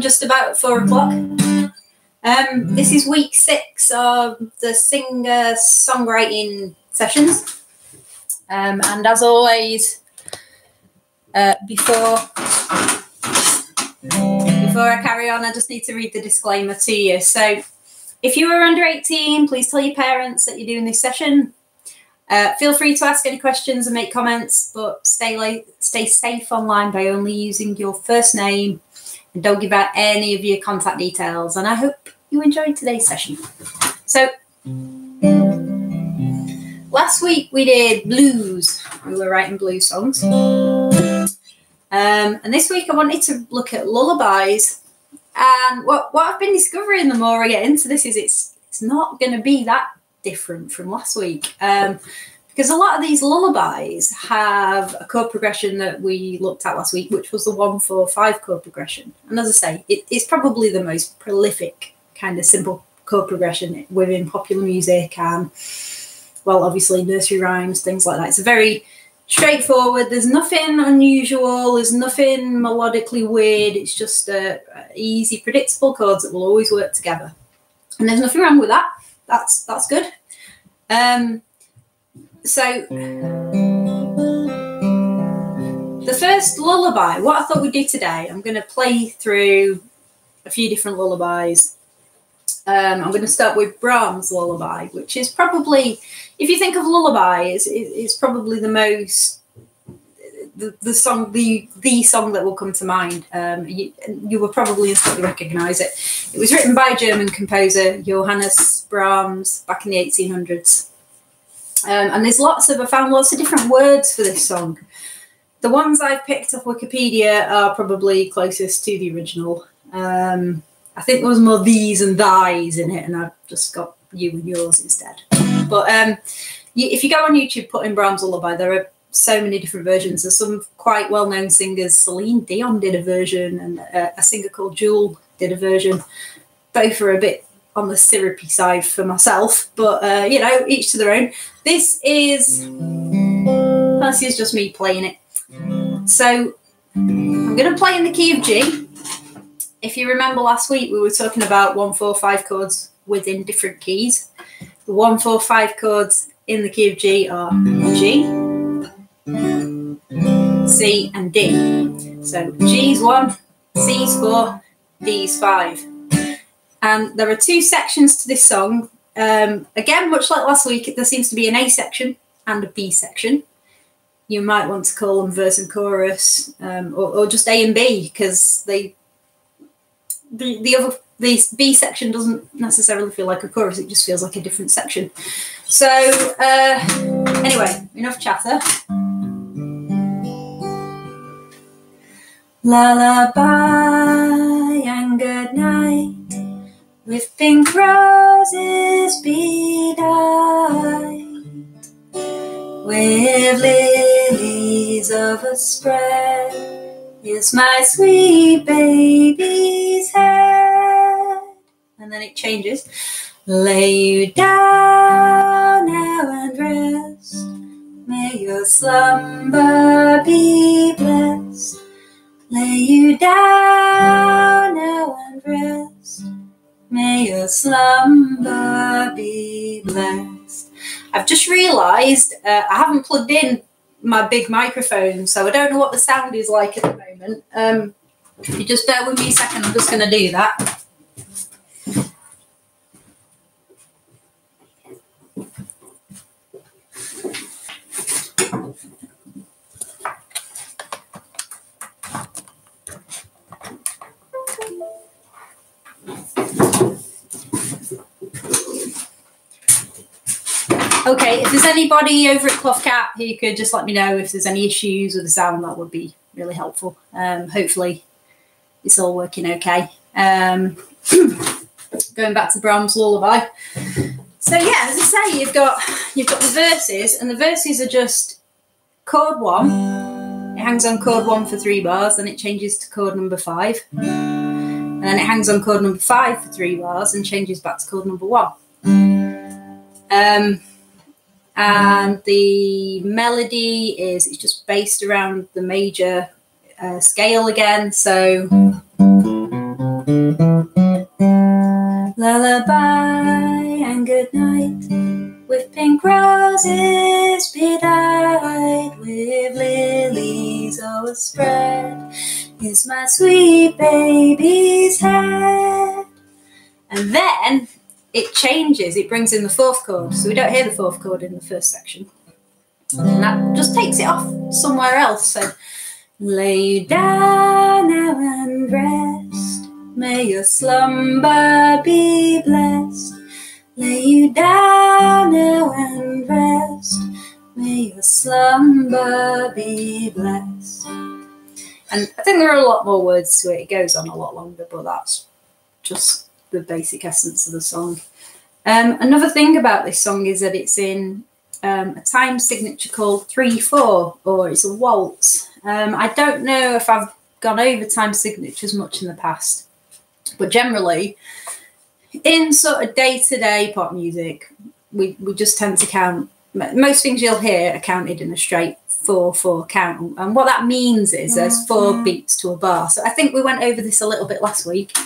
just about four o'clock. Um, this is week six of the singer songwriting sessions. Um, and as always, uh, before before I carry on, I just need to read the disclaimer to you. So, if you are under 18, please tell your parents that you're doing this session. Uh, feel free to ask any questions and make comments, but stay late, stay safe online by only using your first name and don't give out any of your contact details. And I hope you enjoyed today's session. So, last week we did blues. We were writing blues songs. Um, and this week I wanted to look at lullabies. And what, what I've been discovering the more I get into this is it's it's not going to be that different from last week. Um, because a lot of these lullabies have a chord progression that we looked at last week, which was the one four five chord progression. And as I say, it, it's probably the most prolific kind of simple chord progression within popular music and, well, obviously nursery rhymes, things like that. It's a very straightforward. There's nothing unusual. There's nothing melodically weird. It's just uh, easy, predictable chords that will always work together. And there's nothing wrong with that. That's that's good. Um, so the first lullaby, what I thought we'd do today, I'm going to play through a few different lullabies. Um, I'm going to start with Brahms' lullaby, which is probably, if you think of lullabies, it, it's probably the most the, the song the the song that will come to mind. Um, you, you will probably instantly recognise it. It was written by German composer Johannes Brahms back in the 1800s. Um, and there's lots of, I found lots of different words for this song. The ones I've picked off Wikipedia are probably closest to the original. Um, I think there was more these and thys in it, and I've just got you and yours instead. But um, if you go on YouTube, put in Brahms Lullaby, there are so many different versions. There's some quite well-known singers. Celine Dion did a version, and a, a singer called Jewel did a version. Both are a bit on the syrupy side for myself, but uh, you know, each to their own. This is this is just me playing it. So I'm going to play in the key of G. If you remember last week, we were talking about one, four, five chords within different keys. The one, four, five chords in the key of G are G, C, and D. So G's one, C's four, D's five. And there are two sections to this song. Um, again, much like last week, there seems to be an A section and a B section. You might want to call them verse and chorus, um, or, or, just A and B, because they the the other the B section doesn't necessarily feel like a chorus; it just feels like a different section. So, uh, anyway, enough chatter. Lullaby a spread, is my sweet baby's head. And then it changes. Lay you down now and rest. May your slumber be blessed. Lay you down now and rest. May your slumber be blessed. I've just realised uh, I haven't plugged in my big microphone, so I don't know what the sound is like at the moment. Um, if you just bear with me a second, I'm just going to do that. Okay, if there's anybody over at Cloth Cat who could just let me know if there's any issues with the sound, that would be really helpful. Um, hopefully, it's all working okay. Um, going back to Brahms' lullaby. So yeah, as I say, you've got you've got the verses, and the verses are just chord one. It hangs on chord one for three bars, then it changes to chord number five, and then it hangs on chord number five for three bars and changes back to chord number one. Um, and the melody is it's just based around the major uh, scale again. So Lullaby and good night with pink roses bedight with lilies overspread is my sweet baby's head. And then it changes, it brings in the fourth chord. So we don't hear the fourth chord in the first section. And that just takes it off somewhere else. So lay you down now and rest. May your slumber be blessed. Lay you down now and rest. May your slumber be blessed. And I think there are a lot more words to it. It goes on a lot longer, but that's just the basic essence of the song. Um, another thing about this song is that it's in um, a time signature called 3 4, or it's a waltz. Um, I don't know if I've gone over time signatures much in the past, but generally, in sort of day to day pop music, we, we just tend to count most things you'll hear are counted in a straight 4 4 count. And what that means is there's four mm-hmm. beats to a bar. So I think we went over this a little bit last week.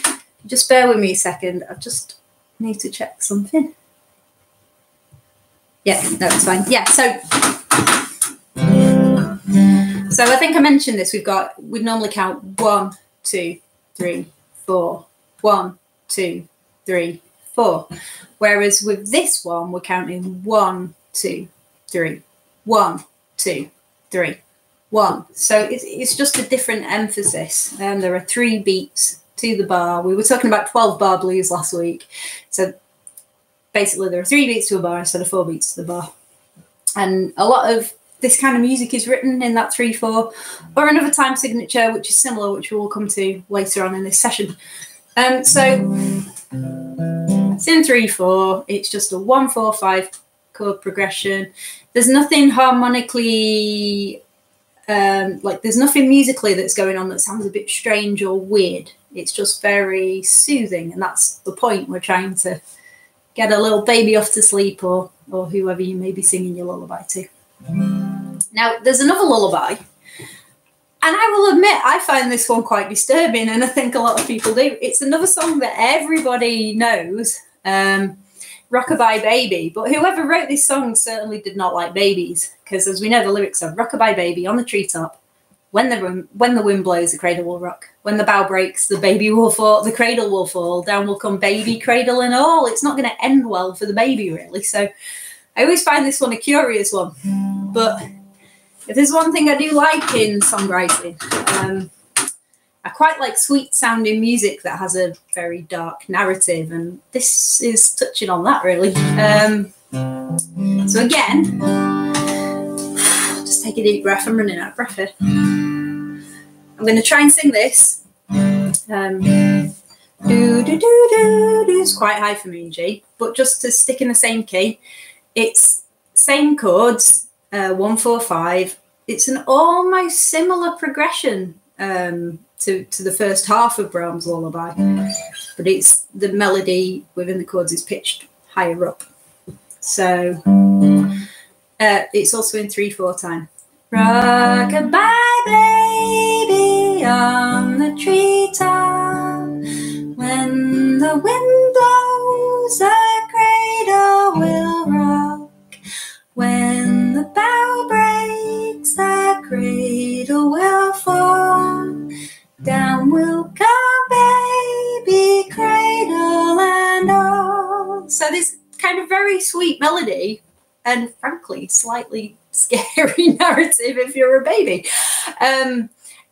Just bear with me a second. I just need to check something. Yeah, that's fine. Yeah, so so I think I mentioned this. We've got we normally count one, two, three, four, one, two, three, four. Whereas with this one, we're counting one, two, three, one, two, three, one. So it's, it's just a different emphasis. Um, there are three beats to the bar. We were talking about 12 bar blues last week. So basically there are three beats to a bar instead of four beats to the bar. And a lot of this kind of music is written in that 3 4 or another time signature, which is similar, which we will come to later on in this session. Um, so it's in 3 4, it's just a 1 4 5 chord progression. There's nothing harmonically, um, like, there's nothing musically that's going on that sounds a bit strange or weird. It's just very soothing, and that's the point we're trying to get a little baby off to sleep or or whoever you may be singing your lullaby to. Now, there's another lullaby, and I will admit I find this one quite disturbing, and I think a lot of people do. It's another song that everybody knows, um, "Rockabye Baby," but whoever wrote this song certainly did not like babies, because as we know, the lyrics are "Rockabye Baby on the treetop." When the, room, when the wind blows, the cradle will rock. When the bough breaks, the baby will fall, the cradle will fall. Down will come baby, cradle and all. It's not going to end well for the baby, really. So I always find this one a curious one. But if there's one thing I do like in songwriting, um, I quite like sweet sounding music that has a very dark narrative, and this is touching on that really. Um, so again, take a deep breath. I'm running out of breath here. I'm going to try and sing this. Um, do, do, do, do, do. It's quite high for me in G, but just to stick in the same key, it's same chords, uh, one, four, five. It's an almost similar progression um, to, to the first half of Brahms' lullaby, but it's the melody within the chords is pitched higher up. So uh, it's also in three, four time. Rock-a-bye, baby, on the treetop. When the wind blows, the cradle will rock. When the bough breaks, the cradle will fall. Down will come baby, cradle and all. So this kind of very sweet melody, and frankly, slightly scary narrative if you're a baby. Um,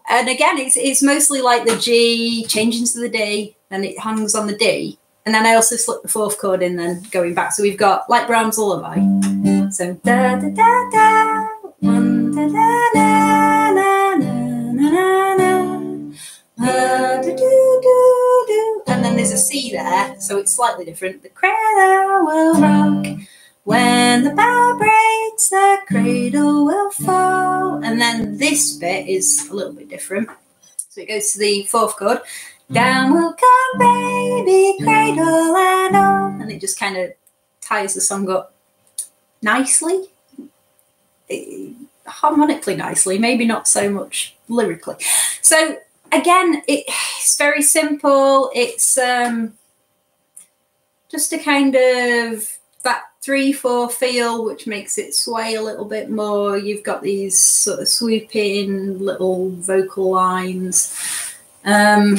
and again, it's it's mostly like the G changing to the D, and it hangs on the D. And then I also slip the fourth chord in, then going back. So we've got like Brahms' lullaby. So da da da da, one da da da na na na na na, do do do do, and then there's a C there, so it's slightly different. The cradle will rock. When the bough breaks, the cradle will fall. And then this bit is a little bit different. So it goes to the fourth chord. Down will come baby, cradle and all. And it just kind of ties the song up nicely, harmonically nicely, maybe not so much lyrically. So again, it, it's very simple. It's um, just a kind of that three four feel, which makes it sway a little bit more. You've got these sort of swooping little vocal lines. Um,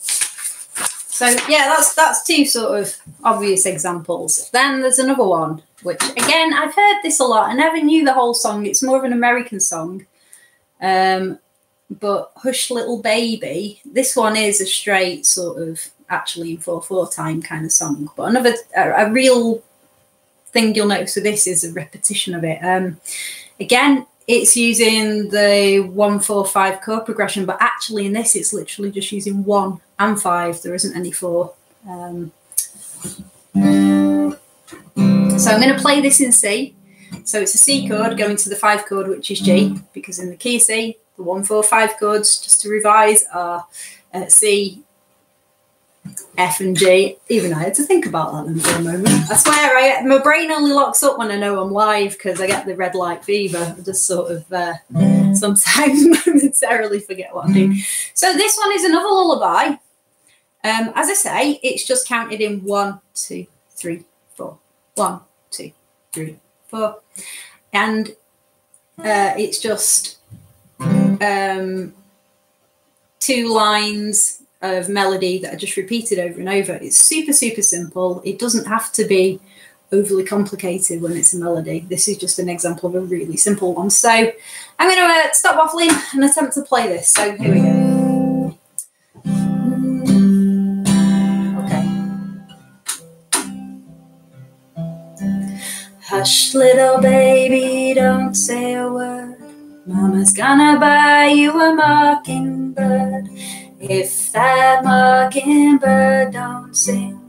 so yeah, that's that's two sort of obvious examples. Then there's another one, which again I've heard this a lot. I never knew the whole song. It's more of an American song. Um, but Hush Little Baby, this one is a straight sort of actually in 4 4 time kind of song. But another, a, a real thing you'll notice with this is a repetition of it. Um, again, it's using the 1 4 5 chord progression, but actually in this, it's literally just using 1 and 5. There isn't any 4. Um, so I'm going to play this in C. So it's a C chord going to the 5 chord, which is G, because in the key C, the 1 4 5 chords, just to revise, are uh, C, F and G. Even I had to think about that then for a moment. I swear, I my brain only locks up when I know I'm live because I get the red light fever. I just sort of uh, sometimes momentarily forget what I'm doing. So this one is another lullaby. Um, as I say, it's just counted in one, two, three, four. One, two, three, four, and uh, it's just um, two lines of melody that are just repeated over and over. It's super, super simple. It doesn't have to be overly complicated when it's a melody. This is just an example of a really simple one. So I'm going to uh, stop waffling and attempt to play this. So here we go. Okay. Hush, little baby, don't say a word. Mama's gonna buy you a mockingbird. If that mockingbird don't sing,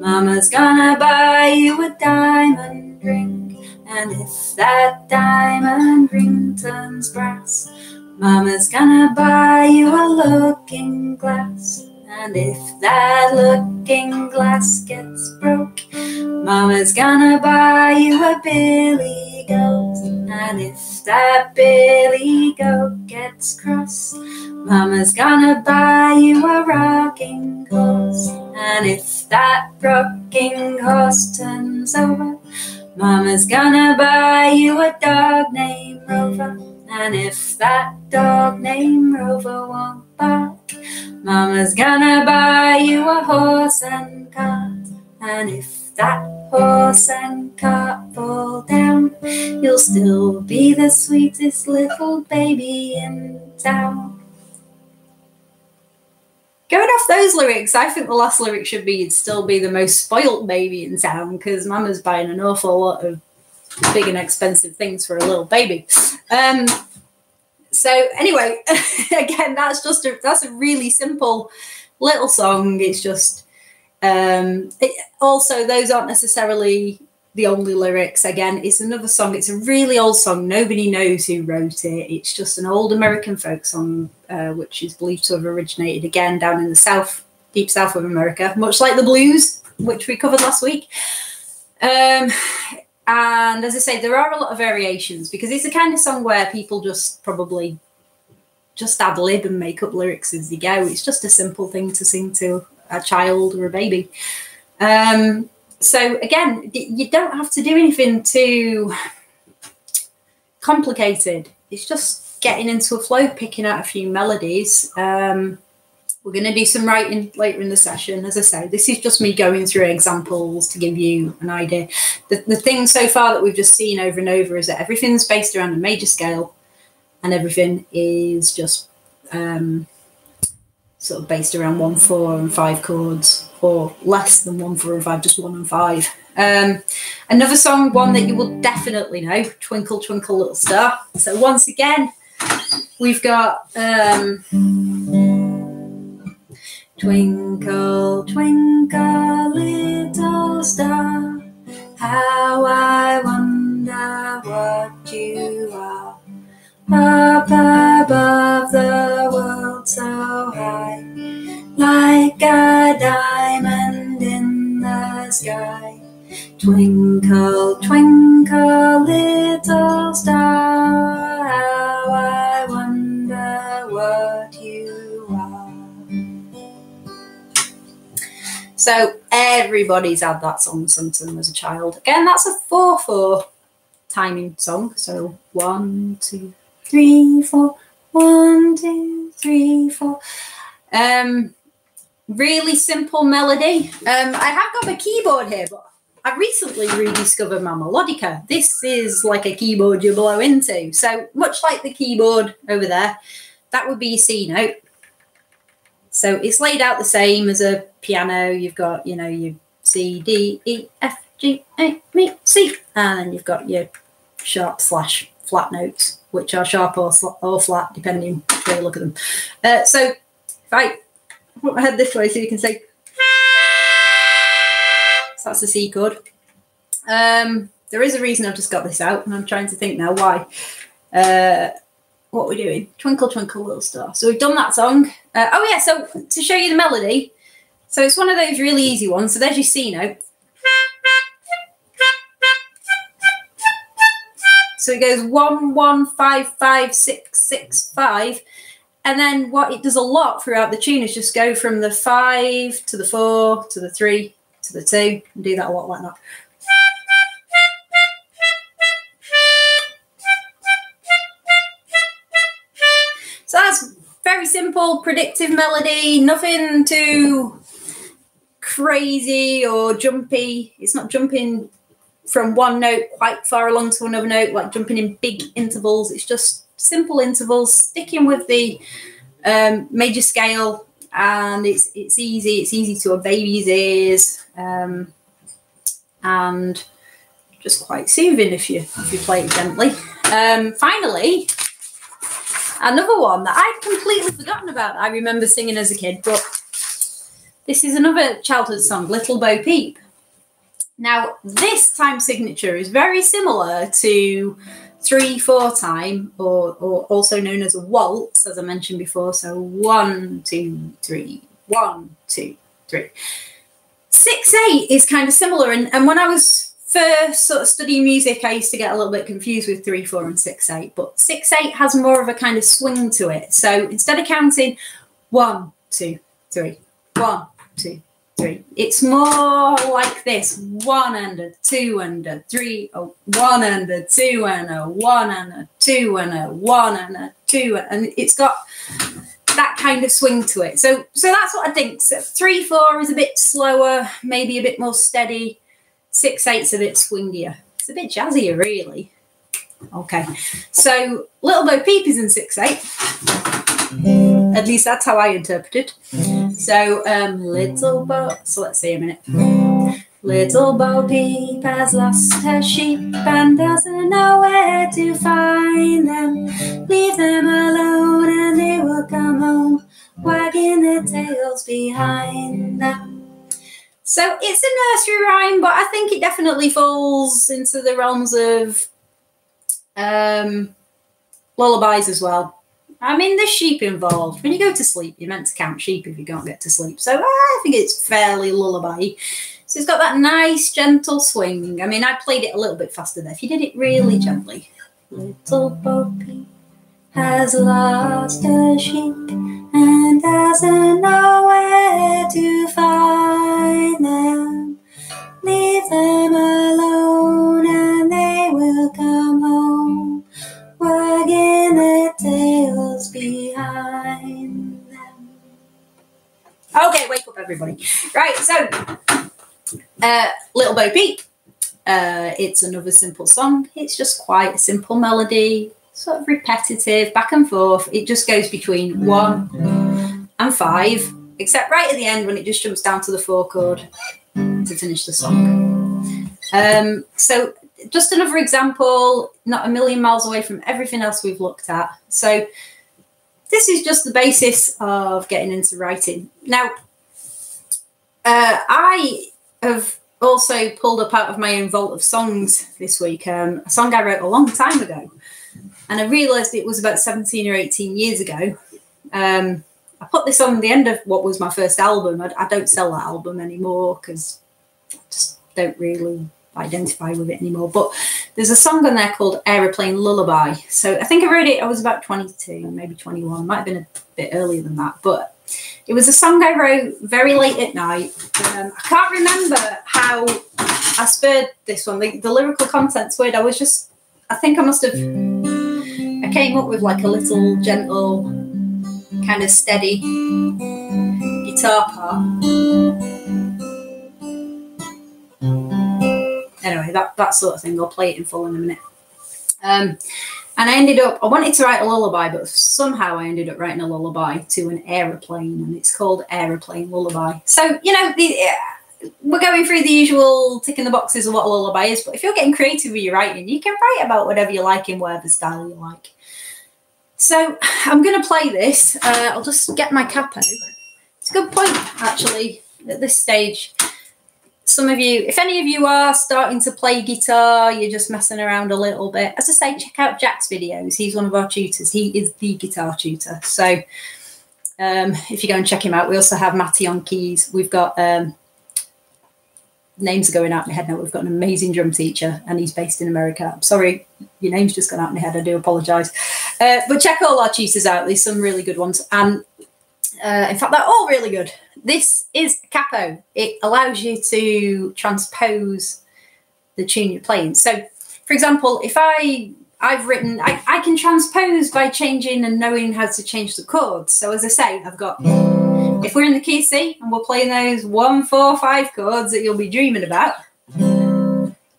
Mama's gonna buy you a diamond ring. And if that diamond ring turns brass, Mama's gonna buy you a looking glass. And if that looking glass gets broke, Mama's gonna buy you a billy goat. And if that billy goat gets cross, Mama's gonna buy you a rocking horse, and if that rocking horse turns over, Mama's gonna buy you a dog named Rover, and if that dog named Rover won't bark, Mama's gonna buy you a horse and cart, and if that horse and fall down, you'll still be the sweetest little baby in town. Going off those lyrics, I think the last lyric should be "You'd still be the most spoilt baby in town" because Mama's buying an awful lot of big and expensive things for a little baby. Um, so anyway, again, that's just a that's a really simple little song. It's just um, it, also those aren't necessarily the only lyrics. Again, it's another song. It's a really old song. Nobody knows who wrote it. It's just an old American folk song, uh, which is believed to have originated again down in the south, deep south of America, much like the blues, which we covered last week. Um, and as I say, there are a lot of variations because it's the kind of song where people just probably just ad lib and make up lyrics as they go. It's just a simple thing to sing to a child or a baby. Um, so again, you don't have to do anything too complicated. It's just getting into a flow, picking out a few melodies. Um, we're going to do some writing later in the session. As I say, this is just me going through examples to give you an idea. The, the thing so far that we've just seen over and over is that everything's based around a major scale and everything is just um, sort of based around one, four, and five chords, or less than one, four, and five, just one and five. Um, another song, one that you will definitely know, Twinkle, Twinkle, Little Star. So once again, we've got um, Twinkle, twinkle, little star, how I wonder what you are. Up above the world so high, like a diamond in the sky. Twinkle, twinkle, little star, how I wonder what you are. So everybody's had that song since I was a child. Again, that's a 4 4 timing song. So one, two, three, four one, two, three, four. Um, really simple melody. Um, I have got my keyboard here, but I recently rediscovered my melodica. This is like a keyboard you blow into. So much like the keyboard over there, that would be C note. So it's laid out the same as a piano. You've got, you know, your C, D, E, F, G, A, B, C, and then you've got your sharp slash flat notes, which are sharp or, or flat, depending where you look at them. Uh, so if I put my head this way so you can see, so that's the C chord. Um, there is a reason I've just got this out, and I'm trying to think now why. Uh, what we're doing, Twinkle Twinkle Little Star. So we've done that song. Uh, oh yeah, so to show you the melody, so it's one of those really easy ones. So there's your C note. So it goes one, one, five, five, six, six, five. And then what it does a lot throughout the tune is just go from the five to the four to the three to the two and do that a lot like that. So that's very simple, predictive melody, nothing too crazy or jumpy. It's not jumping from one note quite far along to another note, like jumping in big intervals. It's just simple intervals, sticking with the um, major scale, and it's it's easy. It's easy to a baby's ears, um, and just quite soothing if you if you play it gently. Um, finally, another one that I'd completely forgotten about. I remember singing as a kid, but this is another childhood song, Little Bo Peep. Now, this time signature is very similar to three, four time, or, or also known as a waltz, as I mentioned before. So one, two, three, one, two, three. Six, eight is kind of similar. And, and when I was first sort of studying music, I used to get a little bit confused with three, four, and six, eight. But six, eight has more of a kind of swing to it. So instead of counting one, two, three, one, two, three. It's more like this one and a two and a three, a one and a two and a one and a two and a one and a two. And it's got that kind of swing to it. So so that's what I think. So three, four is a bit slower, maybe a bit more steady. Six, eight's a bit swingier. It's a bit jazzier, really. Okay. So Little Bo Peep is in six, eight. At least that's how I interpret it. So, um, little Bo. So let's see a minute. Little Bo Peep has lost her sheep and doesn't know where to find them. Leave them alone and they will come home, wagging their tails behind them. So it's a nursery rhyme, but I think it definitely falls into the realms of um, lullabies as well. I mean, there's sheep involved. When you go to sleep, you're meant to count sheep if you can't get to sleep. So ah, I think it's fairly lullaby. So it's got that nice, gentle swing. I mean, I played it a little bit faster there. If you did it really gently. Little Bo has lost a sheep and doesn't know where to find them. Leave them alone Okay, wake up, everybody. Right, so uh, Little Bo Peep. Uh, it's another simple song. It's just quite a simple melody, sort of repetitive, back and forth. It just goes between one and five, except right at the end when it just jumps down to the four chord to finish the song. Um, so, just another example, not a million miles away from everything else we've looked at. So, this is just the basis of getting into writing. Now, uh, I have also pulled up out of my own vault of songs this week um, a song I wrote a long time ago. And I realised it was about 17 or 18 years ago. Um, I put this on the end of what was my first album. I, I don't sell that album anymore because I just don't really identify with it anymore. But there's a song on there called Aeroplane Lullaby. So I think I wrote it, I was about 22, maybe 21, might have been a bit earlier than that. But it was a song I wrote very late at night. Um, I can't remember how I spurred this one. The, the lyrical content's weird. I was just, I think I must have, I came up with like a little gentle, kind of steady guitar part. Anyway, that, that sort of thing. I'll play it in full in a minute. Um, and I ended up, I wanted to write a lullaby, but somehow I ended up writing a lullaby to an aeroplane, and it's called Aeroplane Lullaby. So, you know, the, uh, we're going through the usual ticking the boxes of what a lullaby is, but if you're getting creative with your writing, you can write about whatever you like in whatever style you like. So I'm going to play this. Uh, I'll just get my capo. It's a good point, actually, at this stage some of you, if any of you are starting to play guitar, you're just messing around a little bit. As I say, check out Jack's videos. He's one of our tutors. He is the guitar tutor. So um, if you go and check him out, we also have Matty on keys. We've got um, names are going out my head now. We've got an amazing drum teacher, and he's based in America. I'm sorry, your name's just gone out my head. I do apologise. Uh, but check all our tutors out. There's some really good ones, and uh, in fact, they're all really good. This is capo. It allows you to transpose the tune you're playing. So, for example, if I I've written, I, I can transpose by changing and knowing how to change the chords. So as I say, I've got, if we're in the key C and we're playing those one, four, five chords that you'll be dreaming about,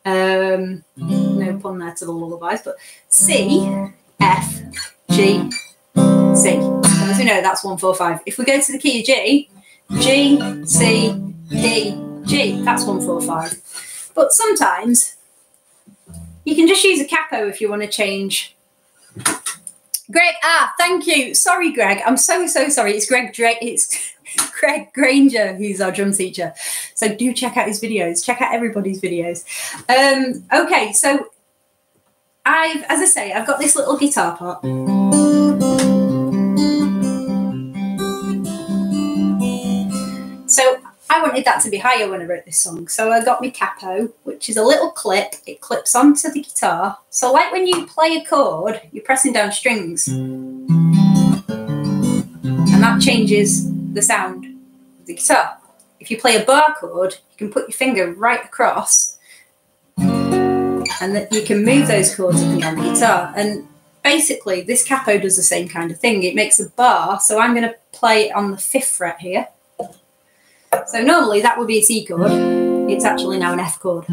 um, no pun there to the lullabies, but C, F, G, C. As we know, that's one, four, five. If we go to the key of G, G, C, D, G. That's one, four, five. But sometimes you can just use a capo if you want to change. Greg, ah, thank you. Sorry, Greg. I'm so so sorry. It's Greg. It's Greg Granger, who's our drum teacher. So do check out his videos. Check out everybody's videos. Um, okay, so I've, as I say, I've got this little guitar part. I wanted that to be higher when I wrote this song. So I got my capo, which is a little clip. It clips onto the guitar. So like when you play a chord, you're pressing down strings. And that changes the sound of the guitar. If you play a bar chord, you can put your finger right across and that you can move those chords up and down the guitar. And basically this capo does the same kind of thing. It makes a bar. So I'm going to play it on the fifth fret here. So normally that would be a C chord. It's actually now an F chord.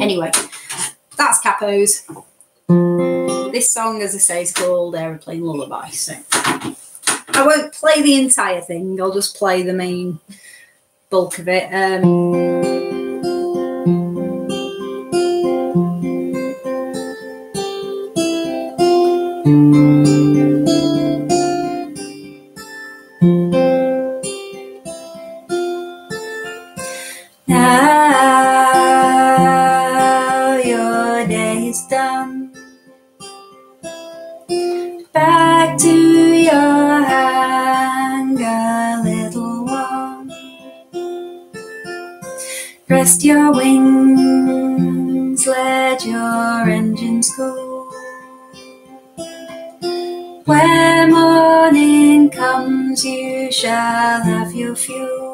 Anyway, that's capos. This song, as I say, is called Aeroplane Lullaby. So I won't play the entire thing. I'll just play the main bulk of it. Um, you shall have your fuel.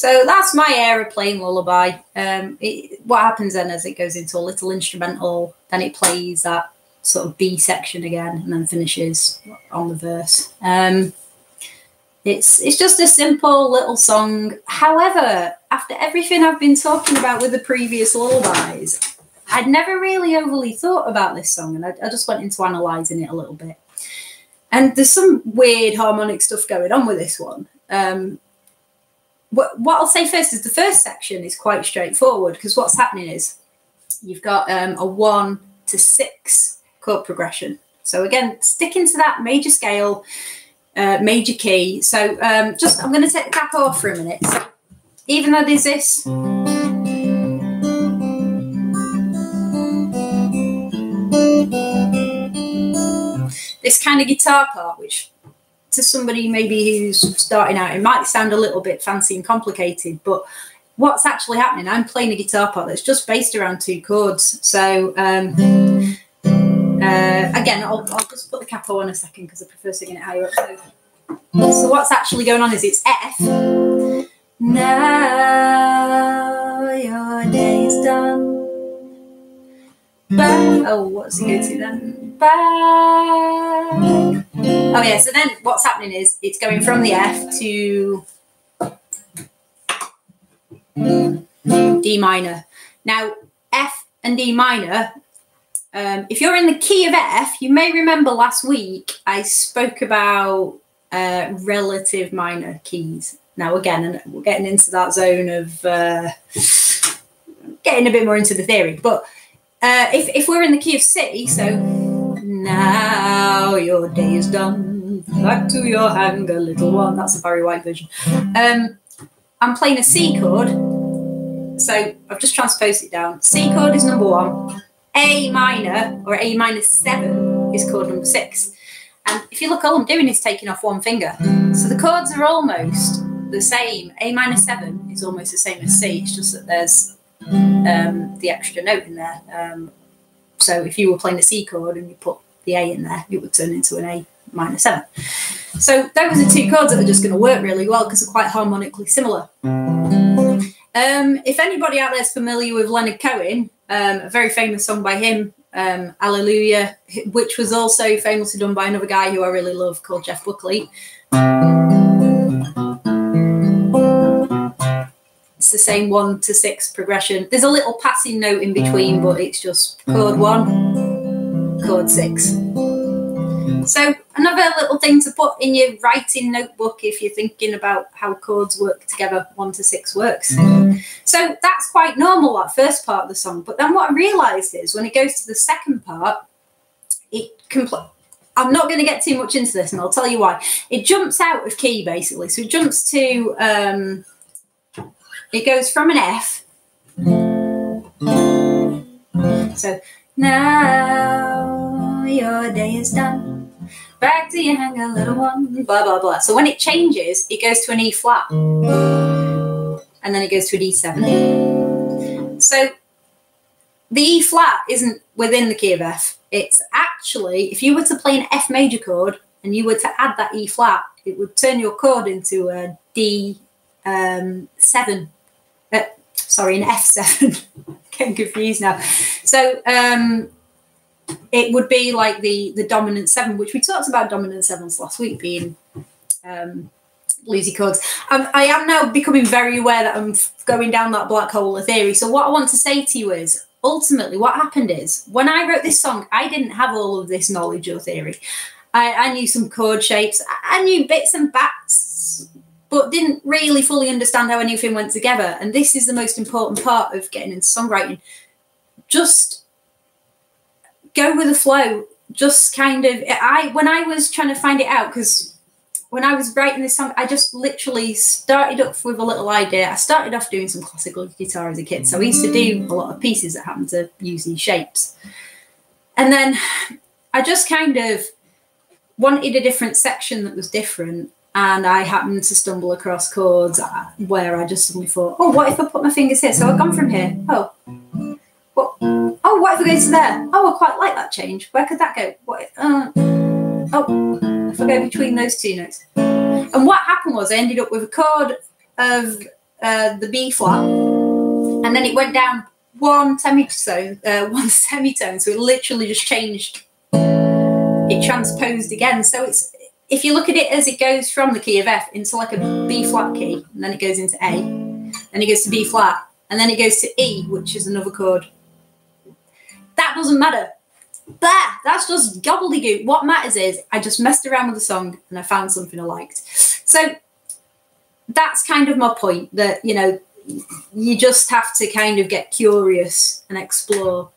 So that's my aeroplane lullaby. Um, it, what happens then as it goes into a little instrumental, then it plays that sort of B section again, and then finishes on the verse. Um, it's it's just a simple little song. However, after everything I've been talking about with the previous lullabies, I'd never really overly thought about this song, and I, I just went into analysing it a little bit. And there's some weird harmonic stuff going on with this one. Um, what, what I'll say first is the first section is quite straightforward because what's happening is you've got um, a one to six chord progression. So again, sticking to that major scale, uh, major key. So um, just I'm going to take the cap off for a minute. So even though there's this. This kind of guitar part, which to somebody maybe who's starting out, it might sound a little bit fancy and complicated, but what's actually happening, I'm playing a guitar part that's just based around two chords. So um, uh, again, I'll, I'll, just put the capo on a second because I prefer singing it higher up. So, so what's actually going on is it's F. Now your day is done. Oh, what's it go to then? Back. Oh yeah. So then, what's happening is it's going from the F to D minor. Now, F and D minor. Um, if you're in the key of F, you may remember last week I spoke about uh, relative minor keys. Now, again, we're getting into that zone of uh, getting a bit more into the theory, but uh, if, if we're in the key of C, so now your day is done, back to your hangar, little one. That's a Barry White version. Um, I'm playing a C chord, so I've just transposed it down. C chord is number one, A minor or A minor seven is chord number six. And if you look, all I'm doing is taking off one finger. So the chords are almost the same. A minor seven is almost the same as C. It's just that there's um, the extra note in there. Um, so if you were playing a C chord and you put the A in there, it would turn into an A minor seven. So those are two chords that are just going to work really well because they're quite harmonically similar. Um, if anybody out there is familiar with Leonard Cohen, um, a very famous song by him, um, Hallelujah, which was also famously done by another guy who I really love called Jeff Buckley. It's the same one to six progression. There's a little passing note in between, but it's just chord one, chord six. So another little thing to put in your writing notebook if you're thinking about how chords work together, one to six works. So that's quite normal, that first part of the song. But then what I realised is when it goes to the second part, it compl- I'm not going to get too much into this, and I'll tell you why. It jumps out of key basically, so it jumps to um, it goes from an F. So now your day is done. Back to your hangar, little one. Blah blah blah. So when it changes, it goes to an E flat, and then it goes to a D7. So the E flat isn't within the key of F. It's actually, if you were to play an F major chord and you were to add that E flat, it would turn your chord into a D um, seven. Uh, sorry, an F seven. Getting confused now. So um, it would be like the the dominant seven, which we talked about dominant sevens last week being um, chords. I'm, I am now becoming very aware that I'm going down that black hole of theory. So what I want to say to you is, ultimately, what happened is when I wrote this song, I didn't have all of this knowledge or theory. I, I knew some chord shapes, I knew bits and bats, but didn't really fully understand how anything went together. And this is the most important part of getting into songwriting. Just go with the flow. Just kind of, I when I was trying to find it out, because when I was writing this song, I just literally started off with a little idea. I started off doing some classical guitar as a kid, so I used to do a lot of pieces that happened to use these shapes. And then I just kind of wanted a different section that was different and I happened to stumble across chords where I just suddenly thought, oh, what if I put my fingers here? So I've gone from here. Oh, what? Oh, what if I go to there? Oh, I quite like that change. Where could that go? What? Uh, oh, if I go between those two notes. And what happened was I ended up with a chord of uh, the B flat, and then it went down one semitone, uh, one semitone. So it literally just changed. It transposed again. So it's if you look at it as it goes from the key of F into like a B flat key, and then it goes into A, then it goes to B flat, and then it goes to E, which is another chord That doesn't matter. There, that's just gobbledygook. What matters is I just messed around with the song and I found something I liked. So that's kind of my point that, you know, you just have to kind of get curious and explore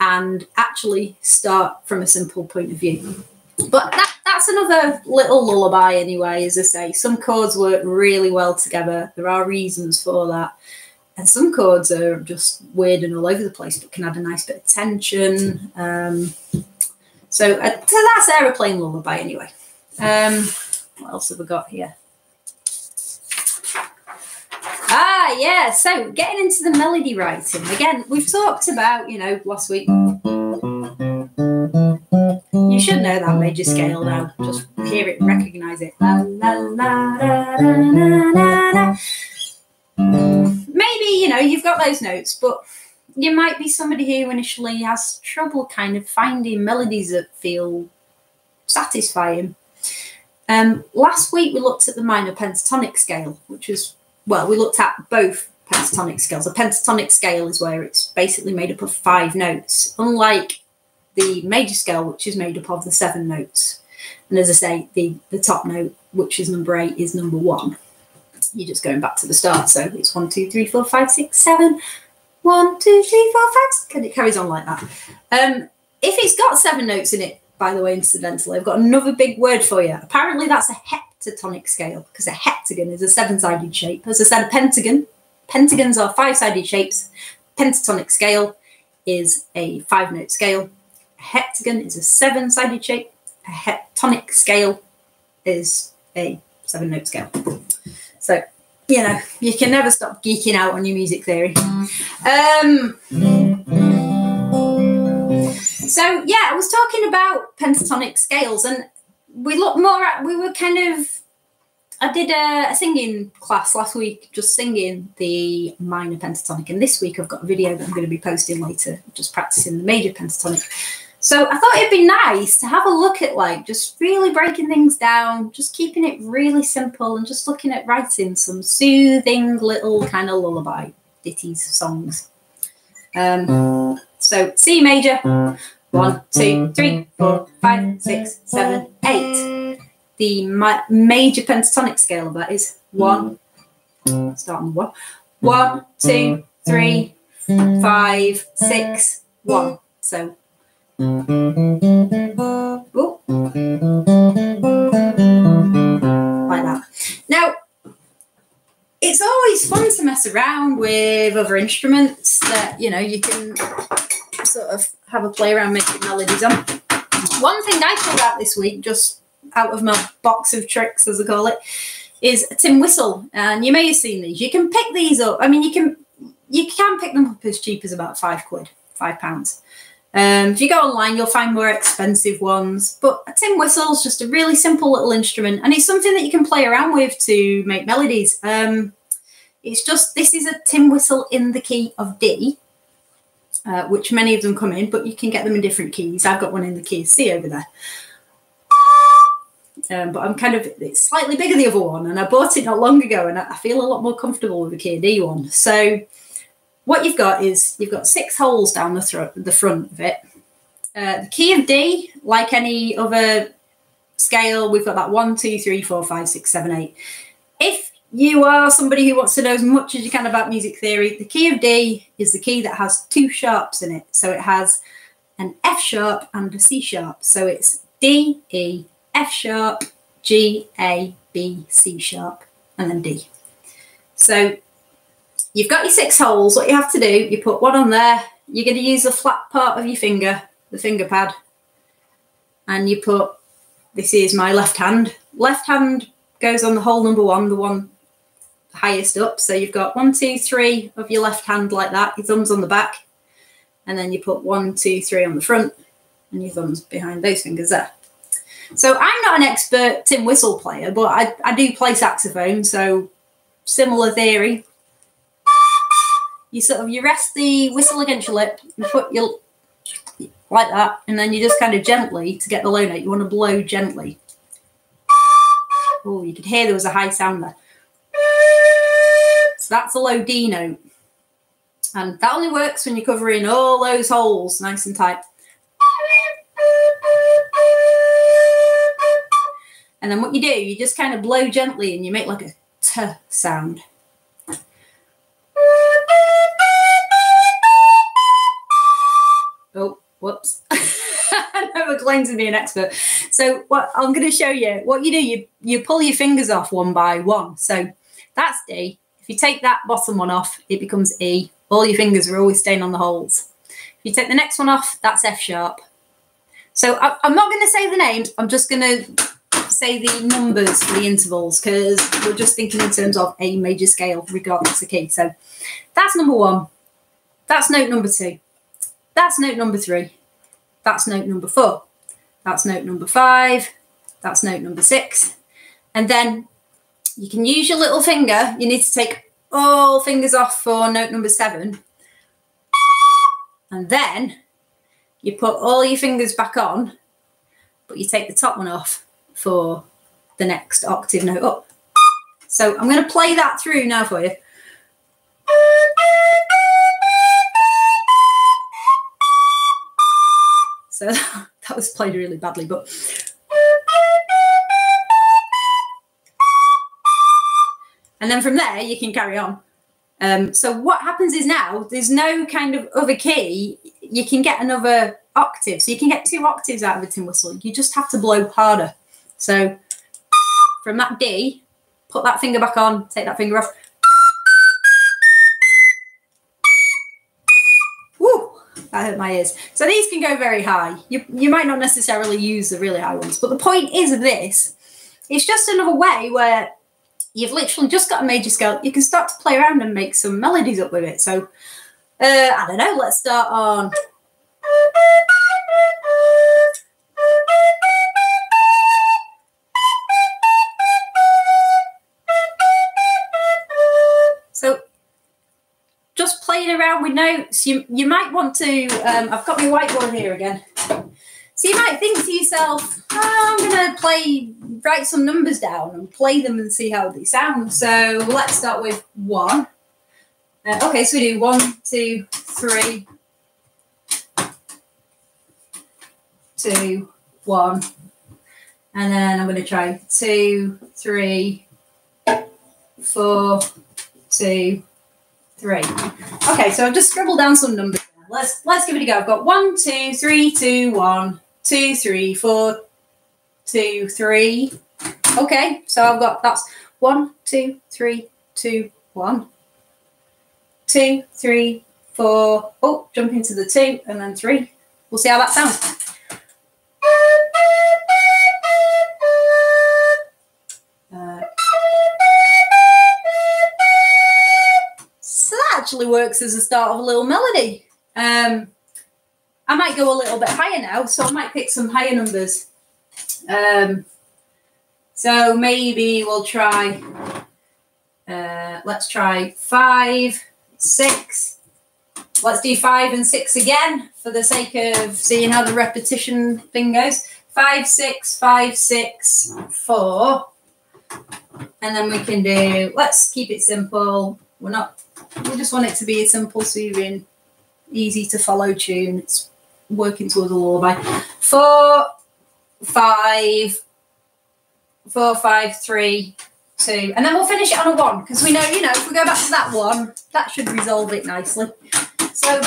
and actually start from a simple point of view. But that, that's another little lullaby, anyway, as I say. Some chords work really well together. There are reasons for that. And some chords are just weird and all over the place, but can add a nice bit of tension. Um, so, uh, so that's Aeroplane Lullaby, anyway. Um, what else have we got here? Ah, yeah. So getting into the melody writing again, we've talked about, you know, last week. You should know that major scale now. Just hear it recognize it. La, la, la, Maybe, you know, you've got those notes, but you might be somebody who initially has trouble kind of finding melodies that feel satisfying. Um, last week we looked at the minor pentatonic scale, which was well, we looked at both pentatonic scales. A pentatonic scale is where it's basically made up of five notes, unlike the major scale, which is made up of the seven notes. And as I say, the, the top note, which is number eight, is number one. You're just going back to the start. So it's one, two, three, four, five, six, seven. One, two, three, four, five. Six. And it carries on like that. Um, if it's got seven notes in it, by the way, incidentally, I've got another big word for you. Apparently, that's a heptatonic scale because a heptagon is a seven-sided shape. As I said, a pentagon. Pentagons are five-sided shapes. Pentatonic scale is a five-note scale. A heptagon is a seven-sided shape. A heptonic scale is a seven-note scale. So, you know, you can never stop geeking out on your music theory. Um, so, yeah, I was talking about pentatonic scales, and we looked more at we were kind of I did a, a, singing class last week, just singing the minor pentatonic, and this week I've got a video that I'm going to be posting later, just practicing the major pentatonic. So I thought it'd be nice to have a look at like just really breaking things down, just keeping it really simple, and just looking at writing some soothing little kind of lullaby ditties songs. Um, so C major, one, two, three, four, five, six, seven, eight. The ma major pentatonic scale of that is one, start on one, one, two, three, five, six, one. So, like that. Now, it's always fun to mess around with other instruments that you know you can sort of have a play around making melodies on. One thing I pulled out this week, just out of my box of tricks, as I call it, is a tin whistle. And you may have seen these. You can pick these up. I mean, you can you can pick them up as cheap as about five quid, five pounds. Um, if you go online, you'll find more expensive ones. But a tin whistle is just a really simple little instrument, and it's something that you can play around with to make melodies. Um, it's just this is a tin whistle in the key of D, uh, which many of them come in, but you can get them in different keys. I've got one in the key of C over there. Um, but I'm kind of it's slightly bigger the other one, and I bought it not long ago, and I feel a lot more comfortable with the key of D one. So what you've got is you've got six holes down the the front of it. Uh, the key of D, like any other scale, we've got that one, two, three, four, five, six, seven, eight. If you are somebody who wants to know as much as you can about music theory, the key of D is the key that has two sharps in it. So it has an F sharp and a C sharp. So it's D, E, F sharp, G, A, B, C sharp, and then D. So you've got your six holes. What you have to do, you put one on there. You're going to use the flat part of your finger, the finger pad, and you put, this is my left hand. Left hand goes on the hole number one, the one highest up. So you've got one, two, three of your left hand like that, your thumbs on the back, and then you put one, two, three on the front, and your thumbs behind those fingers there. So I'm not an expert tin whistle player, but I, I do play saxophone, so similar theory. You sort of you rest the whistle against your lip and put your like that, and then you just kind of gently to get the low note. You want to blow gently. Oh, you could hear there was a high sound there. So that's a low D note. And that only works when you're covering all those holes nice and tight. And then what you do, you just kind of blow gently and you make like a t sound. Whoops. I know we're to be an expert. So what I'm going to show you, what you do, you, you pull your fingers off one by one. So that's D. If you take that bottom one off, it becomes E. All your fingers are always staying on the holes. If you take the next one off, that's F sharp. So I, I'm not going to say the names. I'm just going to say the numbers for the intervals because we're just thinking in terms of a major scale regardless of key. So that's number one. That's note number two. That's note number three. That's note number four. That's note number five. That's note number six. And then you can use your little finger. You need to take all fingers off for note number seven. And then you put all your fingers back on, but you take the top one off for the next octave note up. So I'm going to play that through now for you. So that was played really badly, but and then from there you can carry on. Um, so what happens is now there's no kind of other key. You can get another octave, so you can get two octaves out of a tin whistle. You just have to blow harder. So from that D, put that finger back on, take that finger off. Hurt my ears. So these can go very high. You, you might not necessarily use the really high ones, but the point is of this, it's just another way where you've literally just got a major scale. You can start to play around and make some melodies up with it. So, uh, I don't know, let's start on. With notes, you you might want to. Um, I've got my whiteboard here again. So you might think to yourself, oh, I'm going to play, write some numbers down and play them and see how they sound. So let's start with one. Uh, okay, so we do one, two, three, two, one. And then I'm going to try two, three, four, two, three. Okay, so I've just scribbled down some numbers. Let's let's give it a go. I've got one, two, three, two, one, two, three, four, two, three. Okay, so I've got that's one, two, three, two, one, two, three, four. Oh, jump into the two and then three. We'll see how that sounds. Actually works as a start of a little melody. Um, I might go a little bit higher now, so I might pick some higher numbers. Um, so maybe we'll try, uh, let's try five, six. Let's do five and six again for the sake of seeing how the repetition thing goes. Five, six, five, six, four. And then we can do, let's keep it simple. We're not we just want it to be a simple, soothing, easy to follow tune. It's working towards a lullaby. Four, five, four, five, three, two, and then we'll finish it on a one because we know, you know, if we go back to that one, that should resolve it nicely. So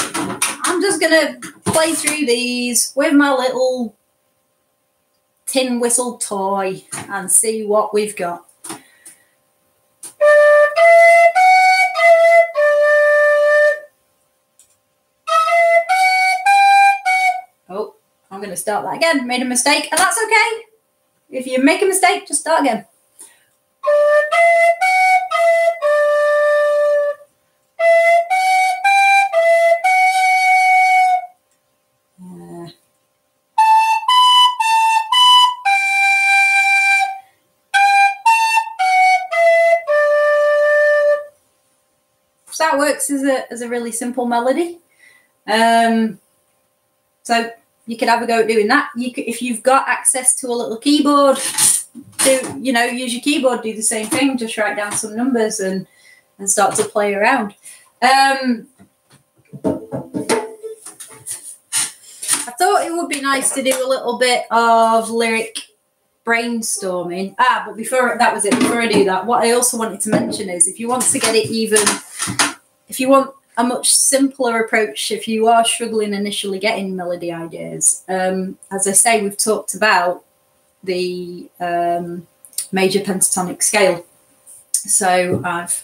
I'm just gonna play through these with my little tin whistle toy and see what we've got. Going to start that again. Made a mistake, and that's okay. If you make a mistake, just start again. So that works as a, as a really simple melody. Um, so you could have a go at doing that. You could, if you've got access to a little keyboard, do you know use your keyboard, do the same thing. Just write down some numbers and and start to play around. Um, I thought it would be nice to do a little bit of lyric brainstorming. Ah, but before that was it. Before I do that, what I also wanted to mention is if you want to get it even, if you want a much simpler approach, if you are struggling initially getting melody ideas, um, as I say, we've talked about the um, major pentatonic scale. So I've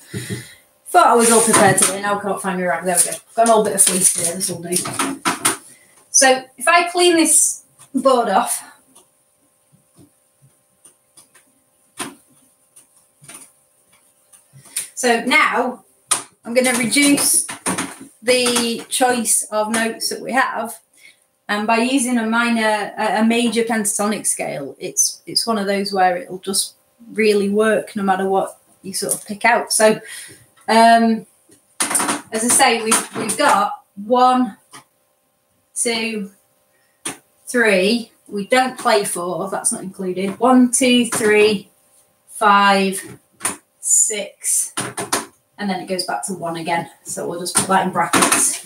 thought I was all prepared today. Now I can't find my rag. There we go. Got an old bit of fleece here. This will do. So if I clean this board off, So now I'm going to reduce the choice of notes that we have. And by using a minor, a major pentatonic scale, it's it's one of those where it'll just really work no matter what you sort of pick out. So, um, as I say, we've we've got one, two, three. We don't play four. That's not included. One, two, three, five, six, and then it goes back to one again. So we'll just put that in brackets.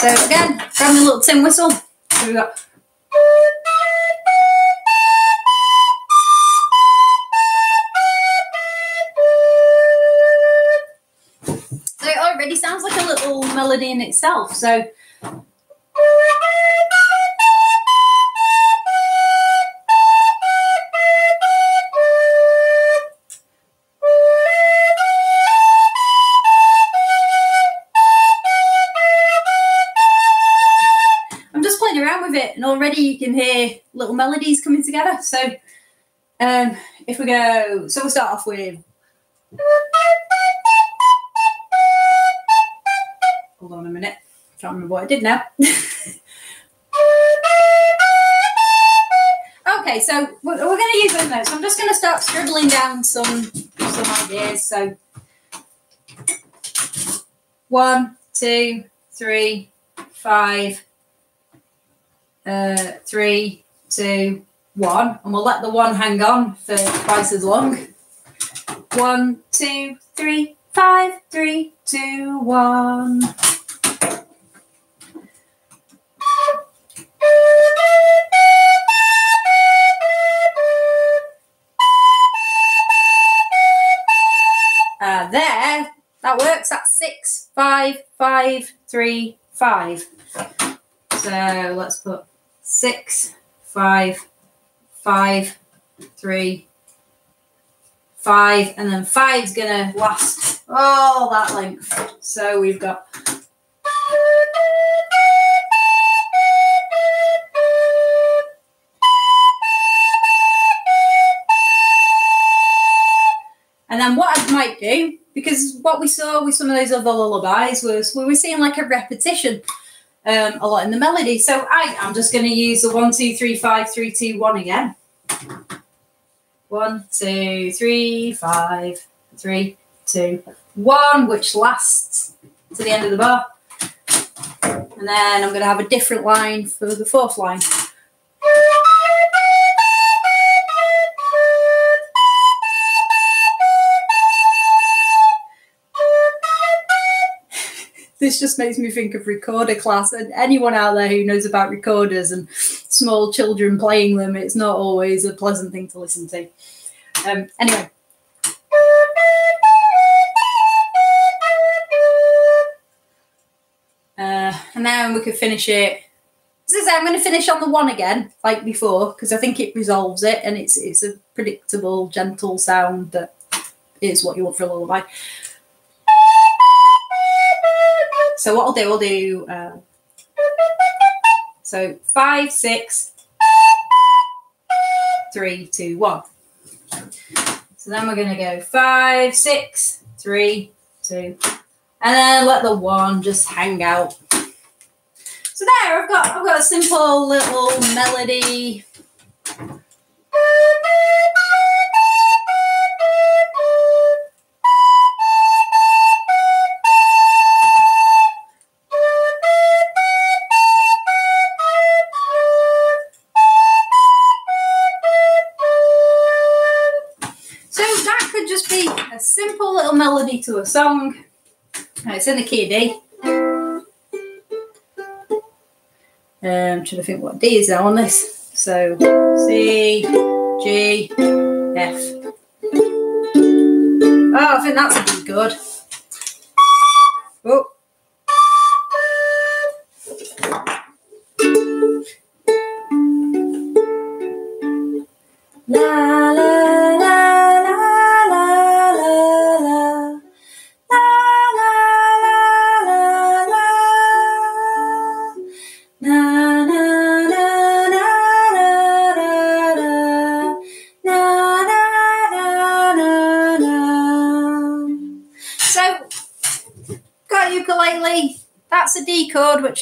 So again, grab a little tin whistle. So we got So it already sounds like a little melody in itself. So already you can hear little melodies coming together. So um, if we go, so we'll start off with. Hold on a minute. I Can't remember what I did now. okay, so we're, we're going to use those notes. I'm just going to start scribbling down some some ideas. So one, two, three, five, uh, three, two, one, and we'll let the one hang on for twice as long. One, two, three, five, three, two, one. Uh, there, that works. That's six, five, five, three, five. So let's put six, five, five, three, five, and then five's gonna last all that length. So we've got And then what I might do, because what we saw with some of those other lullabies was we were seeing like a repetition um, a lot in the melody. So I, I'm just going to use the one, two, three, five, three, two, one again. One, two, three, five, three, two, one, which lasts to the end of the bar. And then I'm going to have a different line for the fourth line. This just makes me think of recorder class and anyone out there who knows about recorders and small children playing them it's not always a pleasant thing to listen to. Um, anyway. Uh, and then we could finish it. As I am going to finish on the one again, like before, because I think it resolves it, and it's it's a predictable, gentle sound that is what you want for a lullaby. So what I'll do, I'll do uh, so five, six, three, two, one. So then we're going to go five, six, three, two, and then let the one just hang out. So there, I've got I've got a simple little melody. To a song. It's in the key of D. Um, trying to think what D is now on this. So C, G, F. Oh, I think that's a D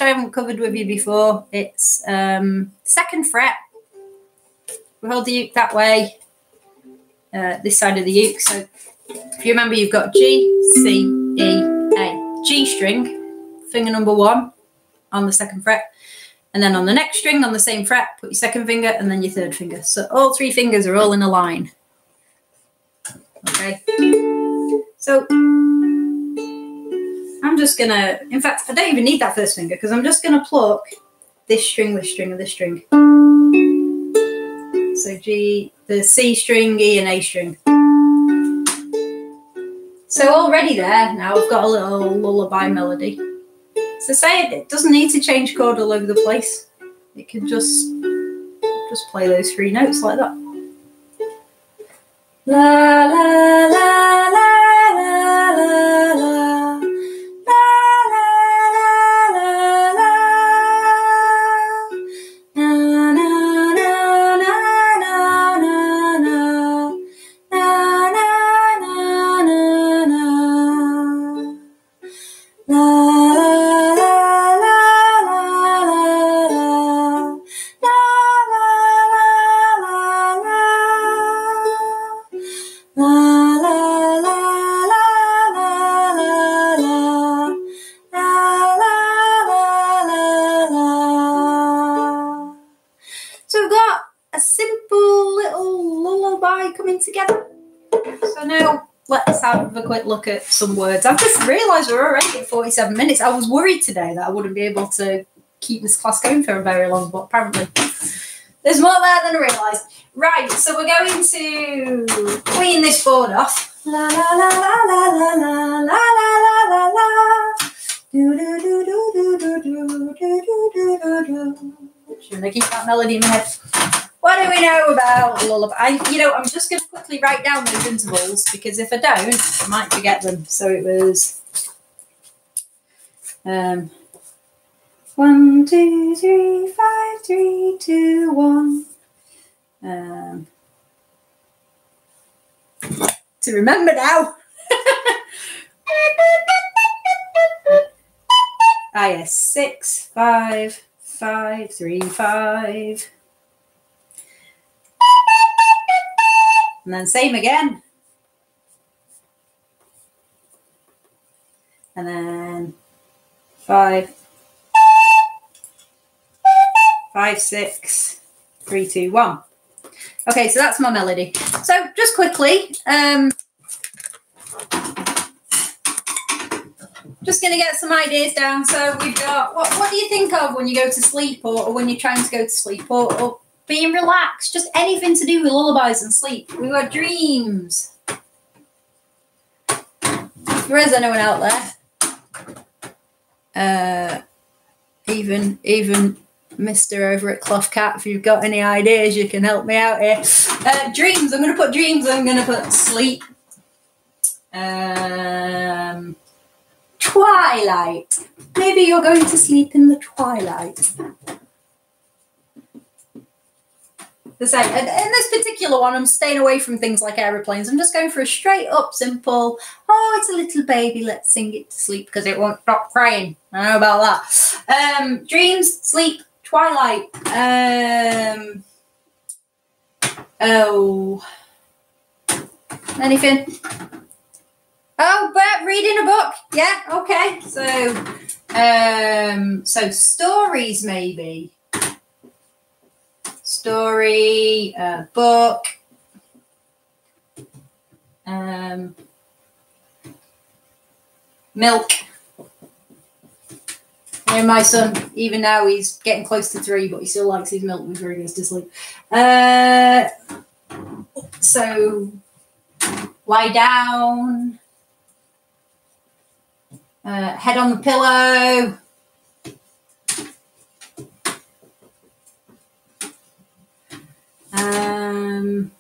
I haven't covered with you before. It's um, second fret. We hold the uke that way, uh, this side of the uke. So if you remember, you've got G, C, E, A. G string, finger number one on the second fret. And then on the next string, on the same fret, put your second finger and then your third finger. So all three fingers are all in a line. Okay. So I'm just gonna, in fact, I don't even need that first finger because I'm just gonna pluck this string, this string, and this string. So G, the C string, E, and A string. So already there, now I've got a little lullaby melody. So say it, it doesn't need to change chord all over the place. It can just just play those three notes like that. La la la some words. I've just realised we're already at 47 minutes. I was worried today that I wouldn't be able to keep this class going for a very long, but apparently there's more there than I realised. Right, so we're going to clean this board off. La la la la la la la la la la la. Do do do do do do do do do do do. Should I keep that melody in my head? What do we know about lullaby? I, you know, I'm just going write down those intervals because if I don't, I might forget them. So it was um, one, two, three, five, three, two, one. Um, to remember now. ah, yes, six, five, five, three, five. And then same again. And then five, five, six, three, two, one. Okay, so that's my melody. So just quickly, um, just going to get some ideas down. So we've got what, what do you think of when you go to sleep or, or when you're trying to go to sleep or, or being relaxed? Just anything to do with lullabies and sleep. We've got dreams. There is anyone out there? Uh, even even Mr. over at Cloth Cat, if you've got any ideas, you can help me out here. Uh, dreams. I'm going to put dreams. I'm going to put sleep. Um, twilight. Maybe you're going to sleep in the twilight. The same. In this particular one, I'm staying away from things like aeroplanes. I'm just going for a straight up, simple. Oh, it's a little baby. Let's sing it to sleep because it won't stop crying. I know about that. Um, dreams, sleep, twilight. Um, oh, anything? Oh, but reading a book. Yeah. Okay. So, um, so stories maybe story, uh, book, um, milk. And my son, even now, he's getting close to three, but he still likes his milk before he goes to sleep. Uh, so lie down, uh, head on the pillow. Um,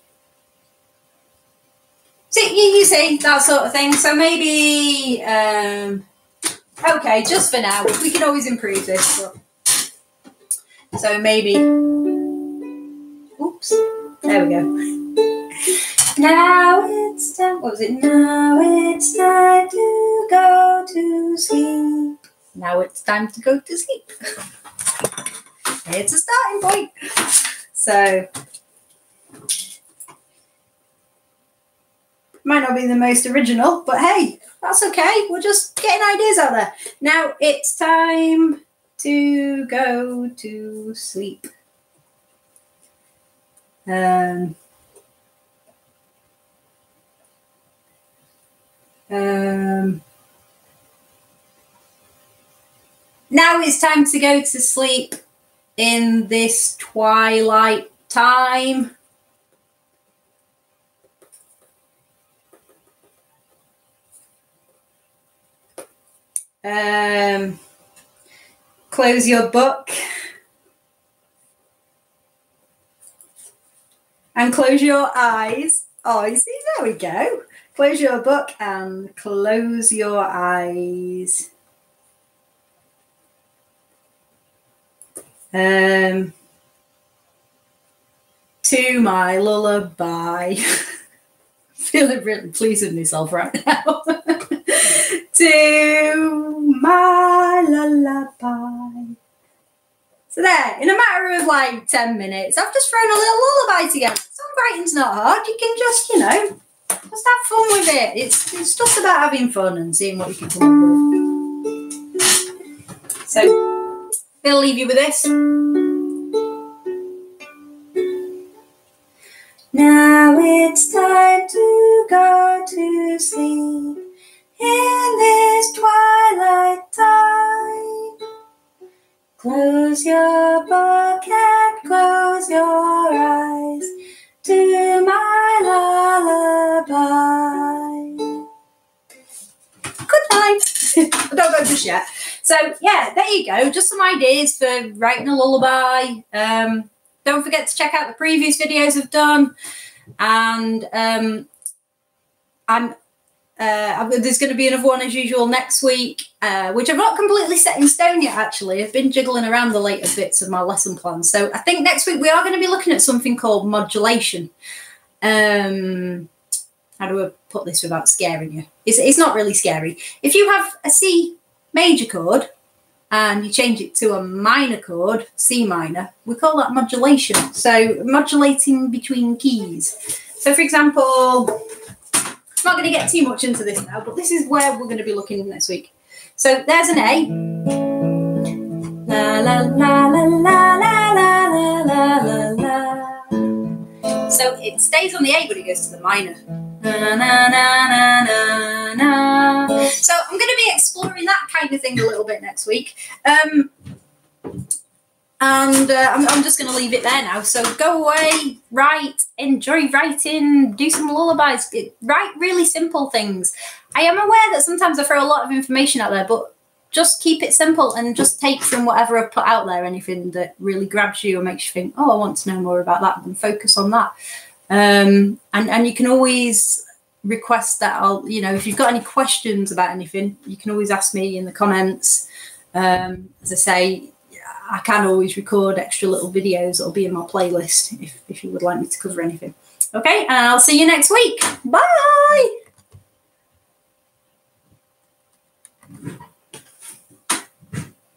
see, you, you see that sort of thing. So maybe, um, okay, just for now, we can always improve this. But, so maybe, oops, there we go. Now it's time. What was it? Now it's time to go to sleep. Now it's time to go to sleep. it's a starting point. So might not be the most original, but hey, that's okay. We're just getting ideas out there. Now it's time to go to sleep. Um, um, now it's time to go to sleep in this twilight time. Um, close your book and close your eyes. Oh, you see, there we go. Close your book and close your eyes. Um, to my lullaby. Feeling really pleased with myself right now. to my lullaby. So there, in a matter of like 10 minutes, I've just thrown a little lullaby together. Songwriting's not hard. You can just, you know, just have fun with it. It's, it's just about having fun and seeing what you can come up with. So, I'll leave you with this. Now it's time to go to sleep in this twilight time. Close your book and close your eyes to my lullaby. Good night. Don't go just yet. So yeah, there you go. Just some ideas for writing a lullaby. Um, don't forget to check out the previous videos I've done. And um, I'm uh, there's going to be another one as usual next week, uh, which I've not completely set in stone yet. Actually, I've been jiggling around the later bits of my lesson plan. So I think next week we are going to be looking at something called modulation. Um, how do I put this without scaring you? It's, it's not really scary. If you have a C major chord and you change it to a minor chord, C minor, we call that modulation. So modulating between keys. So for example, I'm not going to get too much into this now, but this is where we're going to be looking next week. So there's an A. La la la la la la la la la la. So it stays on the A, but it goes to the minor. Na, na, na. So I'm going to be exploring that kind of thing a little bit next week. Um, and uh, I'm, I'm, just going to leave it there now. So go away, write, enjoy writing, do some lullabies, write really simple things. I am aware that sometimes I throw a lot of information out there, but just keep it simple and just take from whatever I've put out there anything that really grabs you or makes you think, oh, I want to know more about that, and focus on that. Um, and and you can always request that I'll, you know, if you've got any questions about anything, you can always ask me in the comments. Um, as I say, I can always record extra little videos that'll be in my playlist if, if you would like me to cover anything. Okay, and I'll see you next week. Bye.